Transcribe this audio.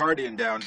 Guardian down.